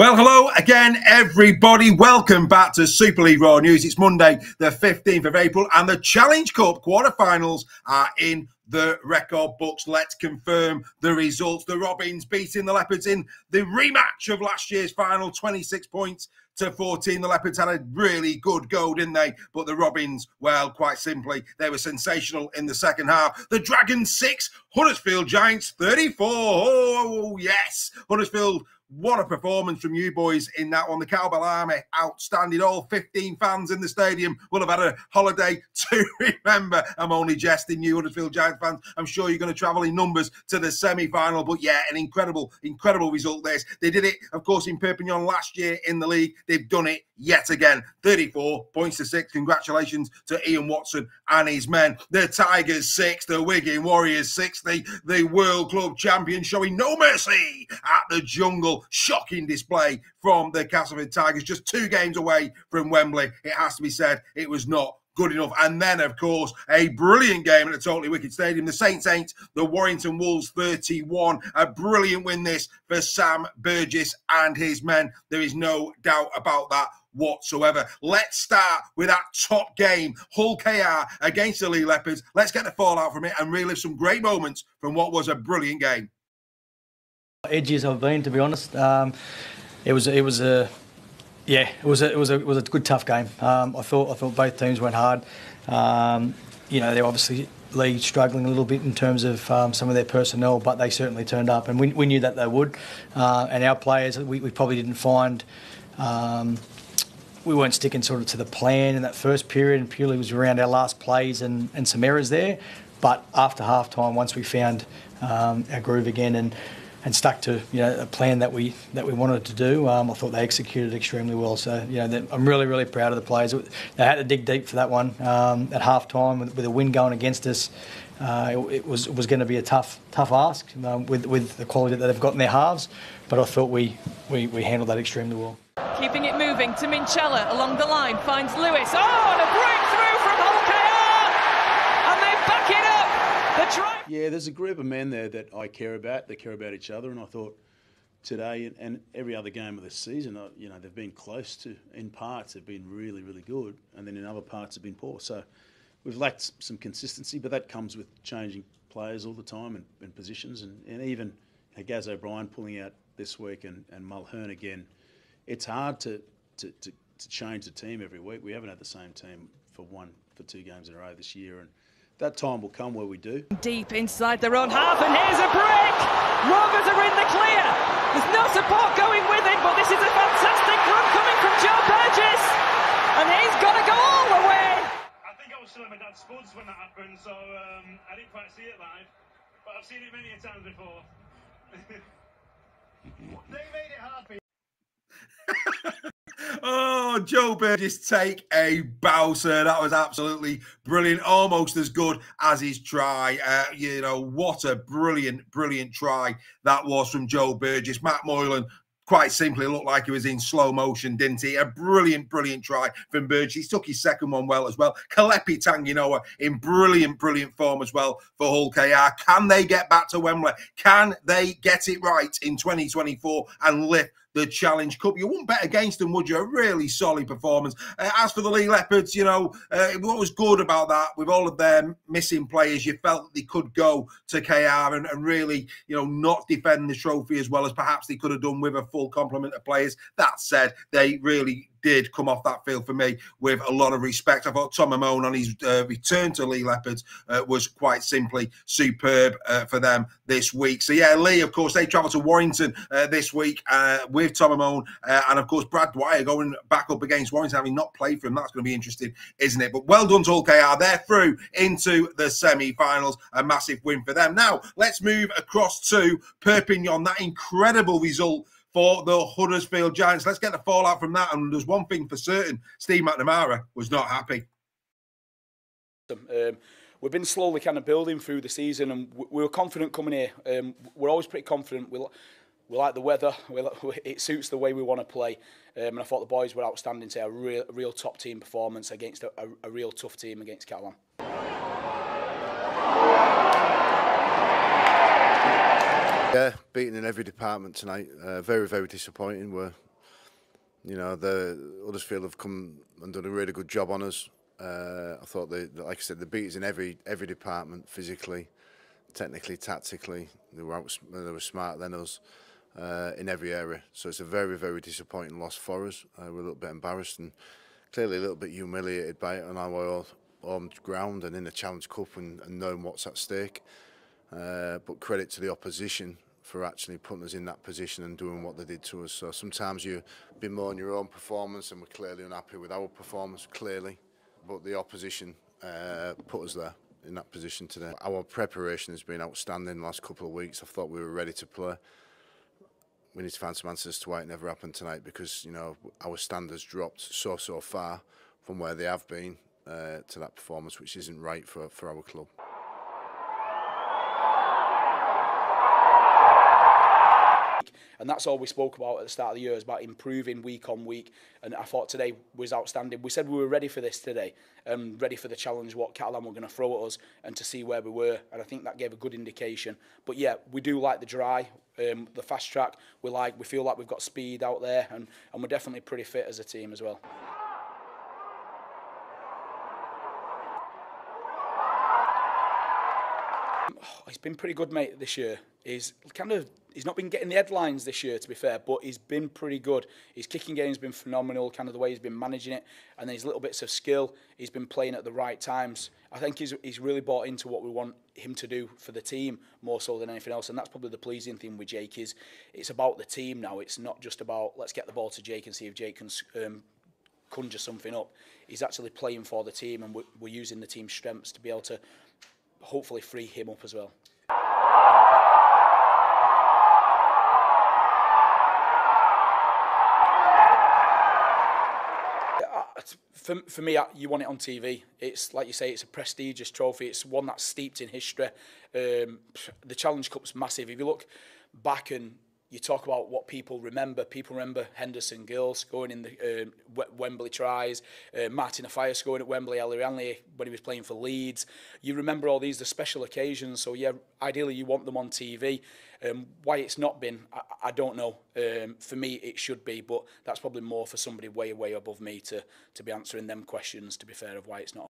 Well, hello again, everybody. Welcome back to Super League Raw News. It's Monday, the 15th of April, and the Challenge Cup quarterfinals are in the record books. Let's confirm the results. The Robins beating the Leopards in the rematch of last year's final, 26 points to 14. The Leopards had a really good go, didn't they? But the Robins, well, quite simply, they were sensational in the second half. The Dragons 6, Huddersfield Giants 34. Oh, yes. Huddersfield what a performance from you boys in that one. The Cowbell Army outstanding. All 15 fans in the stadium will have had a holiday to remember. I'm only jesting, you Huddersfield Giants fans. I'm sure you're going to travel in numbers to the semi final. But yeah, an incredible, incredible result this. They did it, of course, in Perpignan last year in the league. They've done it yet again. 34 points to six. Congratulations to Ian Watson and his men. The Tigers six, the Wigan Warriors six, the, the World Club champion showing no mercy at the jungle. Shocking display from the Castleford Tigers, just two games away from Wembley. It has to be said, it was not good enough. And then, of course, a brilliant game at the Totally Wicked Stadium. The Saints ain't the Warrington Wolves 31. A brilliant win this for Sam Burgess and his men. There is no doubt about that whatsoever. Let's start with that top game, Hull KR against the Leigh Leopards. Let's get the fallout from it and relive some great moments from what was a brilliant game. Edgy as I've been, to be honest. Um, it was it was a yeah, it was a, it was a, it was a good tough game. Um, I thought I thought both teams went hard. Um, you know, they're obviously Leigh struggling a little bit in terms of um, some of their personnel, but they certainly turned up, and we, we knew that they would. Uh, and our players, we, we probably didn't find. Um, we weren't sticking sort of to the plan in that first period, and purely was around our last plays and, and some errors there. But after half time, once we found um, our groove again and and stuck to you know a plan that we that we wanted to do. Um, I thought they executed extremely well. So you know I'm really really proud of the players. They had to dig deep for that one um, at half time with, with a win going against us. Uh, it, it, was it was going to be a tough tough ask um, with with the quality that they've got in their halves, but I thought we, we, we handled that extremely well. Keeping it moving to Minchella along the line finds Lewis. Oh, and a breakthrough from Hull KR, and they back it up. Yeah, there's a group of men there that I care about. They care about each other, and I thought today and every other game of the season, uh, you know, they've been close to. In parts, they've been really, really good, and then in other parts, have been poor. So we've lacked some consistency, but that comes with changing players all the time and, and positions, and, and even Gaz O'Brien pulling out this week and, and Mulhern again. It's hard to, to, to, to change the team every week. We haven't had the same team for one for two games in a row this year, and that time will come where we do. Deep inside their own half, and here's a break! Rovers are in the clear! There's no support going with it, but this is a fantastic run coming from Joe Burgess! And he's got to go all the way! I think I was still at my dad's spuds when that happened, so um, I didn't quite see it live. But I've seen it many times before. they made it happy. Oh, Joe Burgess take a bow, sir. That was absolutely brilliant. Almost as good as his try. Uh, you know, what a brilliant, brilliant try that was from Joe Burgess. Matt Moylan quite simply looked like he was in slow motion, didn't he? A brilliant, brilliant try from Burgess. He took his second one well as well. Kelepi Tanginoa in brilliant, brilliant form as well for Hull KR. Can they get back to Wembley? Can they get it right in 2024 and lift the Challenge Cup. You wouldn't bet against them, would you? A really solid performance. Uh, as for the Leigh Leopards, you know, uh, what was good about that, with all of their missing players, you felt that they could go to KR and, and really, you know, not defend the trophy as well as perhaps they could have done with a full complement of players. That said, they really did come off that field for me with a lot of respect. I thought Tom Amone on his uh, return to Leigh Leopards uh, was quite simply superb uh, for them this week. So, yeah, Leigh, of course, they travel to Warrington uh, this week uh, with Tom Amone. Uh, and, of course, Brad Dwyer going back up against Warrington, having not played for him. That's going to be interesting, isn't it? But well done to Hull KR. They're through into the semi finals. A massive win for them. Now, let's move across to Perpignan. That incredible result for the Huddersfield Giants. Let's get the fallout from that. And there's one thing for certain Steve McNamara was not happy. Um, we've been slowly kind of building through the season and we were confident coming here. Um, we're always pretty confident. We, we like the weather. We, it suits the way we want to play. Um, and I thought the boys were outstanding to a real, real top team performance against a, a, a real tough team against Catalan. Yeah, beaten in every department tonight. Uh, very, very disappointing. We're you know, the Huddersfield have come and done a really good job on us. Uh, I thought they, like I said, the beat us in every every department, physically, technically, tactically. They were out, they were smarter than us uh, in every area. So it's a very very disappointing loss for us. Uh, we're a little bit embarrassed and clearly a little bit humiliated by it on our home ground and in the Challenge Cup and, and knowing what's at stake. Uh, but credit to the opposition for actually putting us in that position and doing what they did to us. So sometimes you bemoan your own performance and we're clearly unhappy with our performance, clearly. But the opposition uh, put us there in that position today. Our preparation has been outstanding the last couple of weeks. I thought we were ready to play. We need to find some answers to why it never happened tonight because, you know, our standards dropped so, so far from where they have been uh, to that performance, which isn't right for, for our club. And that's all we spoke about at the start of the year is about improving week on week. And I thought today was outstanding. We said we were ready for this today, um, ready for the challenge, what Catalan were going to throw at us, and to see where we were. And I think that gave a good indication. But yeah, we do like the dry. Um, the fast track, we like, we feel like we've got speed out there, and, and we're definitely pretty fit as a team as well. he's been pretty good mate this year he's kind of he's not been getting the headlines this year, to be fair, but he's been pretty good. His kicking game's been phenomenal, kind of the way he's been managing it, and then his little bits of skill, he's been playing at the right times. I think he's, he's really bought into what we want him to do for the team more so than anything else, and that's probably the pleasing thing with Jake is it's about the team now. It's not just about let's get the ball to Jake and see if Jake can um, conjure something up. He's actually playing for the team, and we're, we're using the team's strengths to be able to hopefully free him up as well. for, for me, you want it on TV. It's like you say, it's a prestigious trophy. It's one that's steeped in history. Um, the Challenge Cup's massive. If you look back and you talk about what people remember. People remember Henderson Gill scoring in the uh, Wembley tries, uh, Martin Afire scoring at Wembley, Ellery Anley when he was playing for Leeds. You remember all these, the special occasions. So, yeah, ideally you want them on TV. Um, why it's not been, I, I don't know. Um, for me, it should be, but that's probably more for somebody way, way above me to, to be answering them questions, to be fair, of why it's not.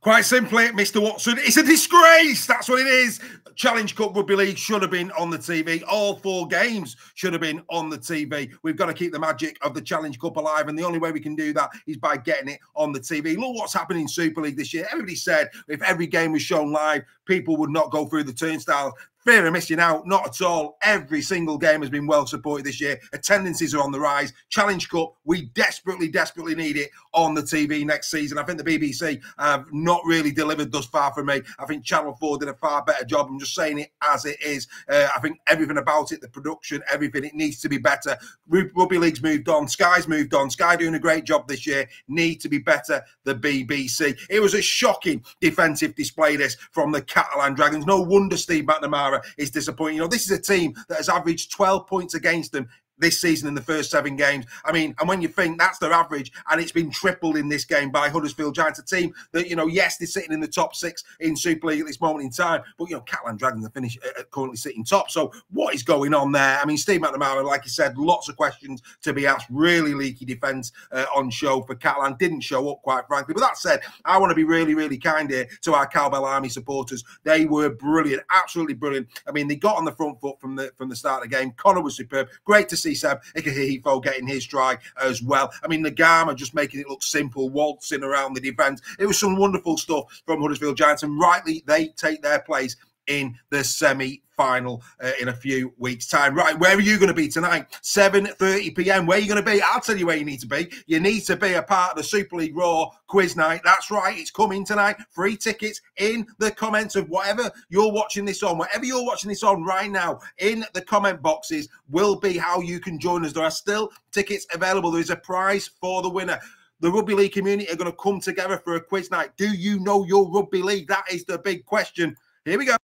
Quite simply, Mr. Watson, it's a disgrace. That's what it is. Challenge Cup Rugby League should have been on the TV. All four games should have been on the TV. We've got to keep the magic of the Challenge Cup alive, and the only way we can do that is by getting it on the TV. Look what's happening in Super League this year. Everybody said if every game was shown live, people would not go through the turnstile. Fear of missing out, not at all. Every single game has been well supported this year. Attendances are on the rise. Challenge Cup, we desperately, desperately need it on the TV next season. I think the BBC have not really delivered thus far for me. I think Channel 4 did a far better job. I'm just saying it as it is. Uh, I think everything about it, the production, everything, it needs to be better. Rugby League's moved on. Sky's moved on. Sky doing a great job this year. Need to be better, the BBC. It was a shocking defensive display, this, from the Catalan Dragons. No wonder Steve McNamara is disappointing. You know, this is a team that has averaged 12 points against them this season in the first seven games. I mean, and when you think that's their average, and it's been tripled in this game by Huddersfield Giants, a team that you know, yes, they're sitting in the top six in Super League at this moment in time, but you know, Catalan Dragons are finished uh, currently sitting top. So what is going on there? I mean, Steve McNamara, like you said, lots of questions to be asked. Really leaky defence uh, on show for Catalan. Didn't show up, quite frankly. But that said, I want to be really, really kind here to our Cowbell Army supporters. They were brilliant, absolutely brilliant. I mean, they got on the front foot from the from the start of the game. Connor was superb. Great to see Seb Ikahihifo getting his try as well. I mean, Naiqama just making it look simple, waltzing around the defence. It was some wonderful stuff from Huddersfield Giants, and rightly they take their place in the semi final uh, in a few weeks' time. Right, where are you going to be tonight? 7:30 p.m. Where are you going to be? I'll tell you where you need to be. You need to be a part of the Super League Raw quiz night. That's right, it's coming tonight. Free tickets in the comments of whatever you're watching this on, whatever you're watching this on right now. In the comment boxes will be how you can join us. There are still tickets available. There is a prize for the winner the rugby league community are going to come together for a quiz night. Do you know your rugby league? That is the big question. Here we go.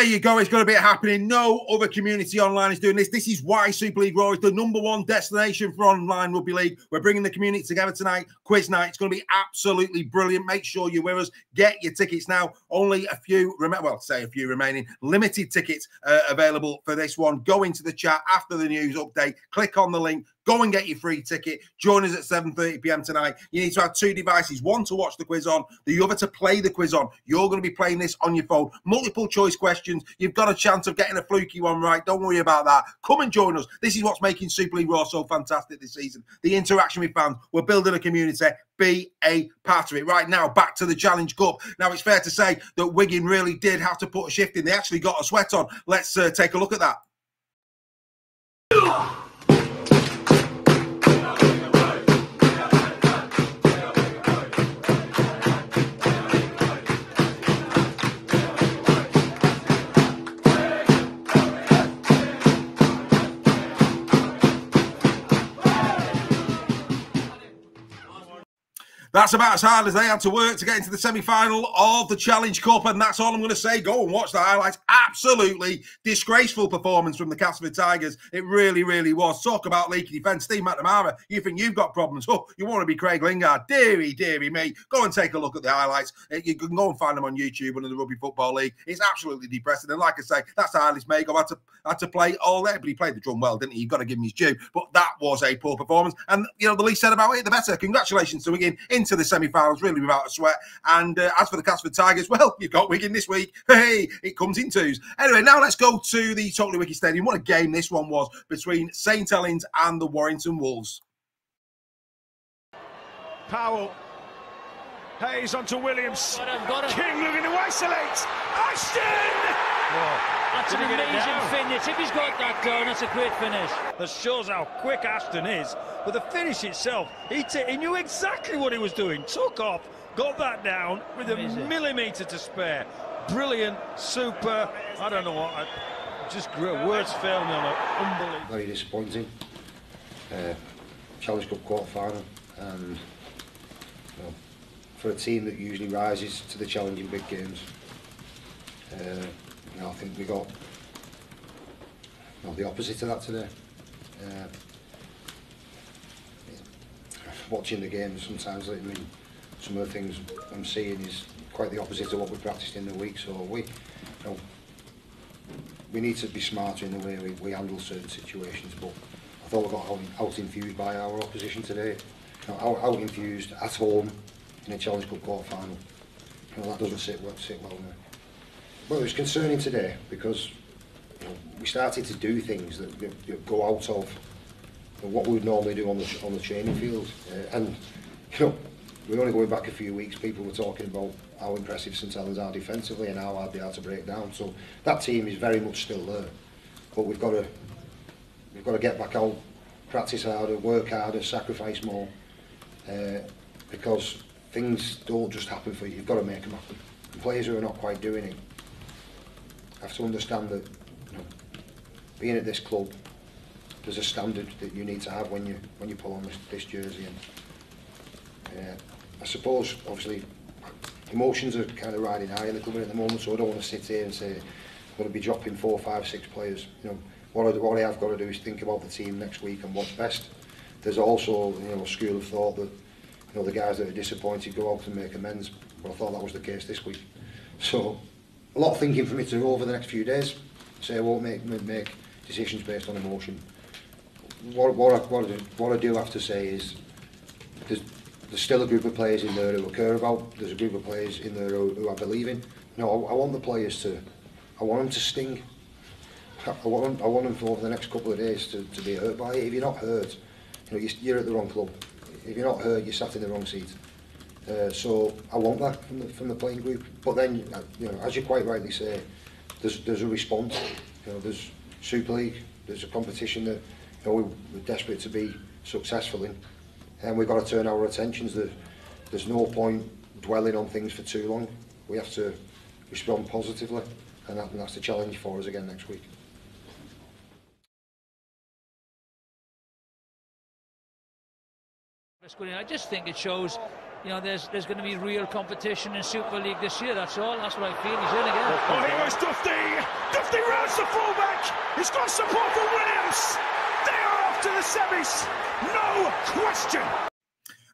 There you go. It's going to be happening. No other community online is doing this. This is why Super League Raw is the number one destination for online rugby league. We're bringing the community together tonight. Quiz night. It's going to be absolutely brilliant. Make sure you're with us. Get your tickets now. Only a few, well, say a few remaining. Limited tickets uh, available for this one. Go into the chat after the news update. Click on the link. Go and get your free ticket. Join us at 7:30 p.m. tonight. You need to have two devices: one to watch the quiz on, the other to play the quiz on. You're going to be playing this on your phone. Multiple choice questions. You've got a chance of getting a fluky one right. Don't worry about that. Come and join us. This is what's making Super League Raw so fantastic this season. The interaction with fans. We're building a community. Be a part of it. Right now, back to the Challenge Cup. Now, it's fair to say that Wigan really did have to put a shift in. They actually got a sweat on. Let's uh, take a look at that. That's about as hard as they had to work to get into the semi final of the Challenge Cup. And that's all I'm going to say. Go and watch the highlights. Absolutely disgraceful performance from the Castleford Tigers. It really, really was. Talk about leaky defence. Steve McNamara, you think you've got problems? Oh, you want to be Craig Lingard. Deary, deary me. Go and take a look at the highlights. Uh, you can go and find them on YouTube under the Rugby Football League. It's absolutely depressing. And like I say, that's highlights Mago had to, had to play all that, But he played the drum well, didn't he? You've got to give him his due. But that was a poor performance. And, you know, the least said about it, the better. Congratulations to Wigan into the semi-finals, really without a sweat. And uh, as for the Castleford Tigers, well, you've got Wigan this week. Hey, it comes in twos. Anyway, now let's go to the Totally Wicked Stadium. What a game this one was between St Helens and the Warrington Wolves. Powell. Hayes onto Williams. Got him, got him. King looking to isolate. Ashton! That's an amazing finish. If he's got that going, that's a great finish. That shows how quick Ashton is. But the finish itself, he, t- he knew exactly what he was doing. Took off, got that down with Amazing. a millimetre to spare. Brilliant, super. I don't know what. I, just grew. Words fail me on it. Unbelievable. very disappointing. Uh, Challenge Cup quarter final, and you know, for a team that usually rises to the challenging big games, uh, you know, I think we got you know, the opposite of that today. Uh, watching the game sometimes, I mean, some of the things I'm seeing is quite the opposite of what we practiced in the week. So we, you know, we need to be smarter in the way we, we handle certain situations. But I thought we got out, infused by our opposition today. You know, out, out infused at home in a Challenge Cup quarter final. You know, that doesn't sit well, sit well me. Well, it was concerning today because you know, we started to do things that, go out of what we would normally do on the on the training field. Uh, and you know, we're only going back a few weeks. People were talking about how impressive St Helens are defensively and how hard they are to break down. So that team is very much still there, but we've got to we've got to get back out, practice harder, work harder, sacrifice more, uh, because things don't just happen for you. You've got to make them happen. And players who are not quite doing it have to understand that you know, being at this club there's a standard that you need to have when you when you pull on this, this jersey and uh, I suppose obviously emotions are kind of riding high in the club at the moment so I don't want to sit here and say I'm going to be dropping four, five, six players. You know what I, what I have got to do is think about the team next week and what's best. There's also you know a school of thought that you know the guys that are disappointed go out and make amends. But I thought that was the case this week. So a lot of thinking for me to go over the next few days So I won't make make decisions based on emotion what, what, I, what, I, what I do have to say is there's, there's still a group of players in there who I care about. There's a group of players in there who, who I believe in. No, I, I want the players to, I want them to sting. I want them, I want them for over the next couple of days to, to be hurt by it. If you're not hurt, you know, you're at the wrong club. If you're not hurt, you're sat in the wrong seat. Uh, so I want that from the, from the playing group. But then, you know, as you quite rightly say, there's, there's a response. You know, there's Super League, there's a competition that you know, we, we're desperate to be successful in. And we've got to turn our attentions. There, there's no point dwelling on things for too long. We have to respond positively, and, that, and that's the challenge for us again next week. I just think it shows you know, there's there's going to be real competition in Super League this year. That's all. That's what I feel. He's in again. Oh, here is Dufty. Dufty rounds the fullback. He's got support for Williams. They are off to the semis. No question.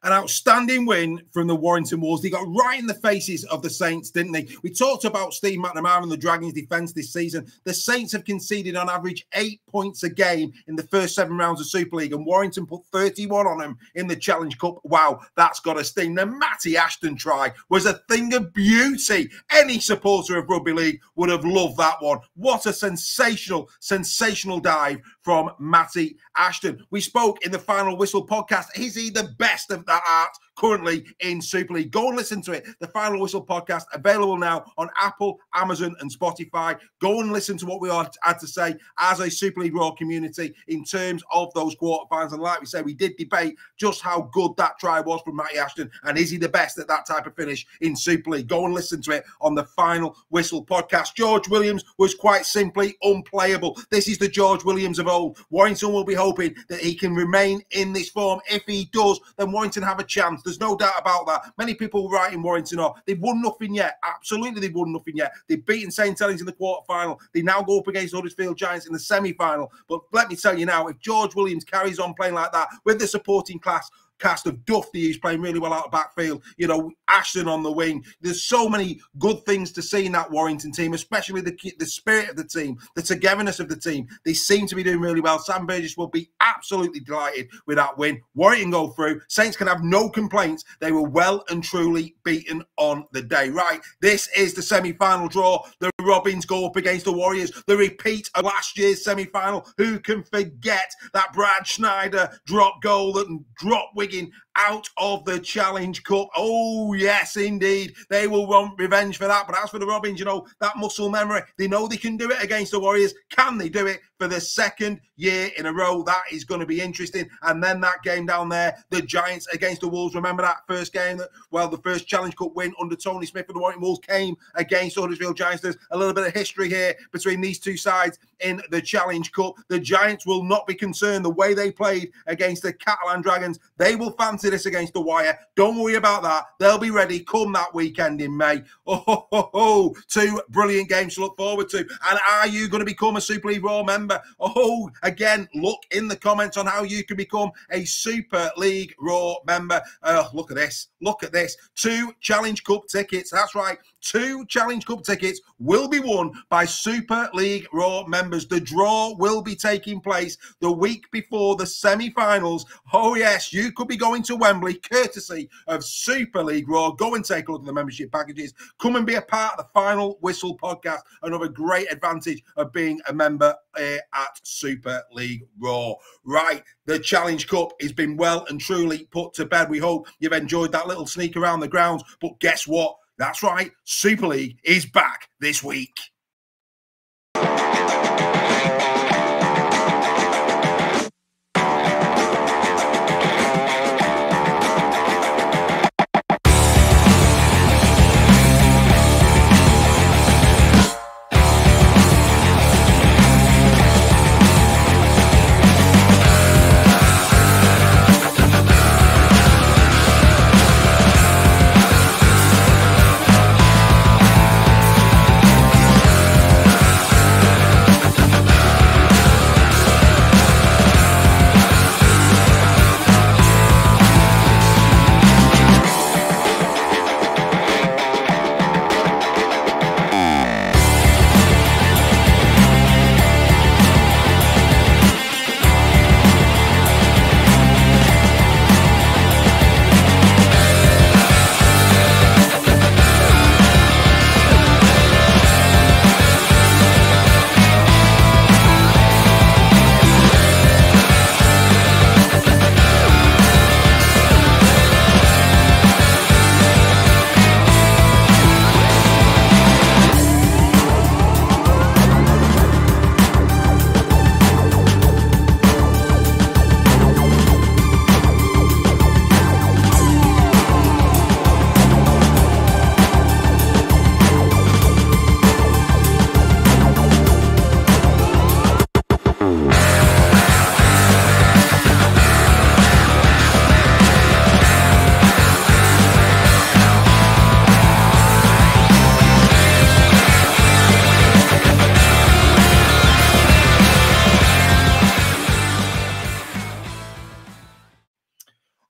An outstanding win from the Warrington Wolves. They got right in the faces of the Saints, didn't they? We talked about Steve McNamara and the Dragons' defence this season. The Saints have conceded on average eight points a game in the first seven rounds of Super League, and Warrington put 31 on them in the Challenge Cup. Wow, that's got a sting. The Matty Ashton try was a thing of beauty. Any supporter of Rugby League would have loved that one. What a sensational, sensational dive from Matty Ashton. We spoke in the Final Whistle podcast. Is he the best of that art currently in Super League? Go and listen to it. The Final Whistle podcast available now on Apple, Amazon, and Spotify. Go and listen to what we had to say as a Super League Raw community in terms of those quarterfinals. And like we say, we did debate just how good that try was from Matty Ashton, and is he the best at that type of finish in Super League? Go and listen to it on the Final Whistle podcast. George Williams was quite simply unplayable. This is the George Williams of old. Warrington will be hoping that he can remain in this form. If he does, then Warrington have a chance. There's no doubt about that. Many people writing Warrington off. They've won nothing yet. Absolutely, they've won nothing yet. They've beaten St. Helens in the quarter final. They now go up against Huddersfield Giants in the semi final. But let me tell you now, if George Williams carries on playing like that with the supporting class, cast of Dufty, he's playing really well out of backfield. You know, Ashton on the wing. There's so many good things to see in that Warrington team, especially the the spirit of the team, the togetherness of the team. They seem to be doing really well. Sam Burgess will be absolutely delighted with that win. Warrington go through. Saints can have no complaints. They were well and truly beaten on the day. Right, this is the semi-final draw. The Robins go up against the Warriors. The repeat of last year's semi-final. Who can forget that Brad Schneider drop goal and drop Wigan out of the Challenge Cup. Oh, yes, indeed. They will want revenge for that. But as for the Robins, you know, that muscle memory, they know they can do it against the Warriors. Can they do it for the second year in a row? That is going to be interesting. And then that game down there, the Giants against the Wolves. Remember that first game that, well, the first Challenge Cup win under Tony Smith for the Warrington Wolves came against Huddersfield Giants. There's a little bit of history here between these two sides in the Challenge Cup. The Giants will not be concerned the way they played against the Catalan Dragons. They will fancy this against the wire. Don't worry about that. They'll be ready come that weekend in May. Oh, ho, ho, ho. two brilliant games to look forward to. And are you going to become a Super League Raw member? Oh, again, look in the comments on how you can become a Super League Raw member. Oh, look at this. Look at this. Two Challenge Cup tickets. That's right. Two Challenge Cup tickets will be won by Super League Raw members. The draw will be taking place the week before the semi finals. Oh, yes, you could be going to Wembley courtesy of Super League Raw. Go and take a look at the membership packages. Come and be a part of the Final Whistle podcast. Another great advantage of being a member uh, at Super League Raw. Right, the Challenge Cup has been well and truly put to bed. We hope you've enjoyed that little sneak around the grounds. But guess what? That's right, Super League is back this week.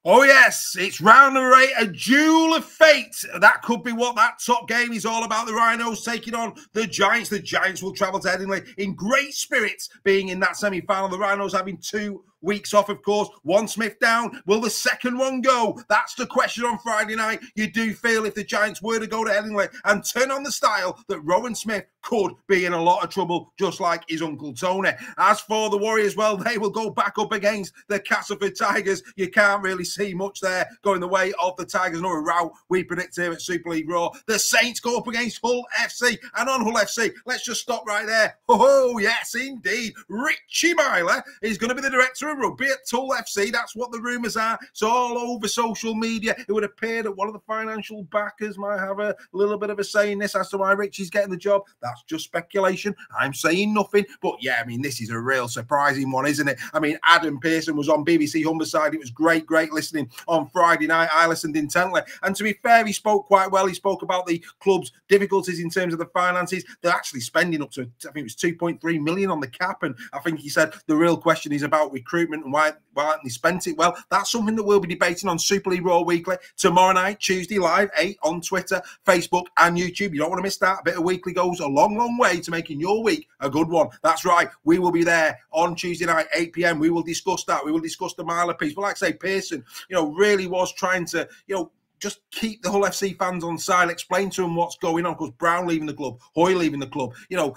Oh, yes, it's round number eight, a duel of fate. That could be what that top game is all about. The Rhinos taking on the Giants. The Giants will travel to Headingley in great spirits, being in that semi final. The Rhinos having two weeks off, of course. One Smith down. Will the second one go? That's the question on Friday night. You do feel if the Giants were to go to Headingley and turn on the style that Rohan Smith could be in a lot of trouble, just like his uncle Tony. As for the Warriors, well, they will go back up against the Castleford Tigers. You can't really see much there going the way of the Tigers. Another route we predict here at Super League Raw. The Saints go up against Hull FC. And on Hull FC, let's just stop right there. Oh, yes, indeed. Richie Myler is going to be the director of rugby at Hull FC. That's what the rumours are. It's all over social media. It would appear that one of the financial backers might have a little bit of a say in this as to why Richie's getting the job. That's that's just speculation. I'm saying nothing. But yeah, I mean, this is a real surprising one, isn't it? I mean, Adam Pearson was on BBC Humberside. It was great, great listening on Friday night. I listened intently. And to be fair, he spoke quite well. He spoke about the club's difficulties in terms of the finances. They're actually spending up to, I think it was 2.3 million on the cap. And I think he said the real question is about recruitment and why, why haven't they spent it well? That's something that we'll be debating on Super League Raw Weekly tomorrow night, Tuesday, live, 8 on Twitter, Facebook, and YouTube. You don't want to miss that. A bit of weekly goes a long, long way to making your week a good one. That's right. We will be there on Tuesday night, 8 p.m. We will discuss that. We will discuss the Myler piece. But like I say, Pearson, you know, really was trying to, you know, just keep the Hull FC fans on side, explain to them what's going on because Brown leaving the club, Hoy leaving the club, you know,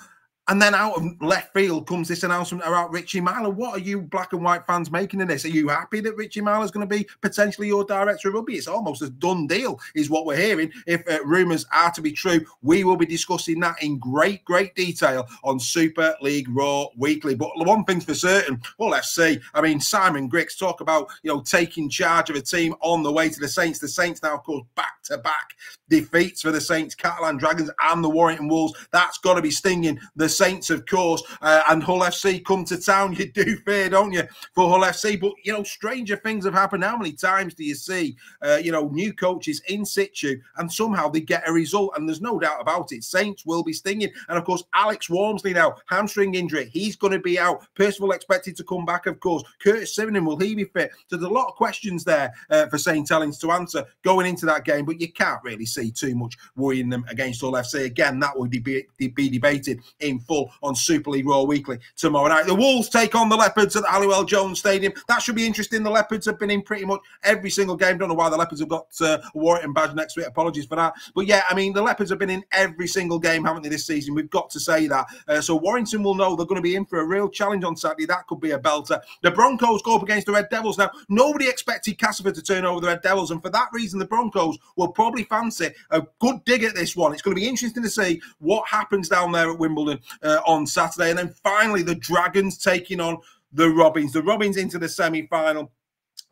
and then out of left field comes this announcement about Richie Myler. What are you black and white fans making of this? Are you happy that Richie Myler is going to be potentially your director of rugby? It's almost a done deal, is what we're hearing. If uh, rumours are to be true, we will be discussing that in great, great detail on Super League Raw Weekly. But the one thing's for certain, well, let's see. I mean, Simon Grix talk about you know taking charge of a team on the way to the Saints. The Saints now, of course, back to back defeats for the Saints, Catalan Dragons, and the Warrington Wolves. That's got to be stinging the Saints, of course, uh, and Hull FC come to town. You do fear, don't you, for Hull FC? But, you know, stranger things have happened. How many times do you see, uh, you know, new coaches in situ and somehow they get a result? And there's no doubt about it. Saints will be stinging. And, of course, Alex Walmsley now, hamstring injury. He's going to be out. Percival expected to come back, of course. Curtis Sironen, will he be fit? So there's a lot of questions there uh, for St. Helens to answer going into that game, but you can't really see too much worrying them against Hull FC. Again, that will be, be debated in on Super League Raw Weekly tomorrow night. The Wolves take on the Leopards at Halliwell Jones Stadium. That should be interesting. The Leopards have been in pretty much every single game. Don't know why the Leopards have got uh, Warrington badge next it. Apologies for that. But yeah, I mean, the Leopards have been in every single game, haven't they, this season? We've got to say that. Uh, so Warrington will know they're going to be in for a real challenge on Saturday. That could be a belter. The Broncos go up against the Red Devils. Now, nobody expected Castleford to turn over the Red Devils, and for that reason, the Broncos will probably fancy a good dig at this one. It's going to be interesting to see what happens down there at Wimbledon uh, on Saturday. And then finally, the Dragons taking on the Robins. The Robins into the semi final.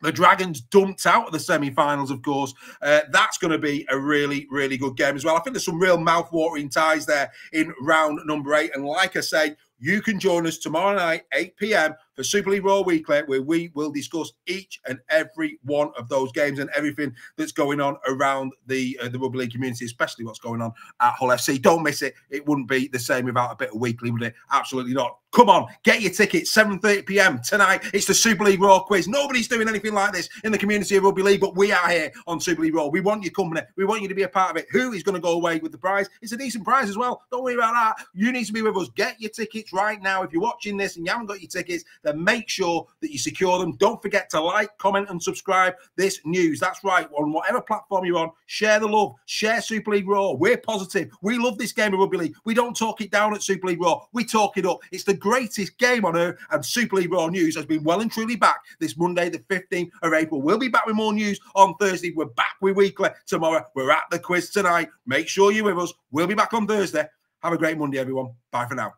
The Dragons dumped out of the semi finals, of course. Uh, that's going to be a really, really good game as well. I think there's some real mouth-watering ties there in round number eight. And like I say, you can join us tomorrow night, 8 p.m for Super League Raw Weekly, where we will discuss each and every one of those games and everything that's going on around the uh, the rugby league community, especially what's going on at Hull FC. Don't miss it. It wouldn't be the same without a bit of weekly, would it? Absolutely not. Come on, get your tickets. 7:30 p.m. tonight. It's the Super League Raw quiz. Nobody's doing anything like this in the community of rugby league, but we are here on Super League Raw. We want your company. We want you to be a part of it. Who is going to go away with the prize? It's a decent prize as well. Don't worry about that. You need to be with us. Get your tickets right now. If you're watching this and you haven't got your tickets, then make sure that you secure them. Don't forget to like, comment, and subscribe this news. That's right. On whatever platform you're on, share the love, share Super League Raw. We're positive. We love this game of rugby league. We don't talk it down at Super League Raw. We talk it up. It's the greatest game on earth, and Super League Raw News has been well and truly back this Monday, the 15th of April. We'll be back with more news on Thursday. We're back with weekly tomorrow. We're at the quiz tonight. Make sure you're with us. We'll be back on Thursday. Have a great Monday, everyone. Bye for now.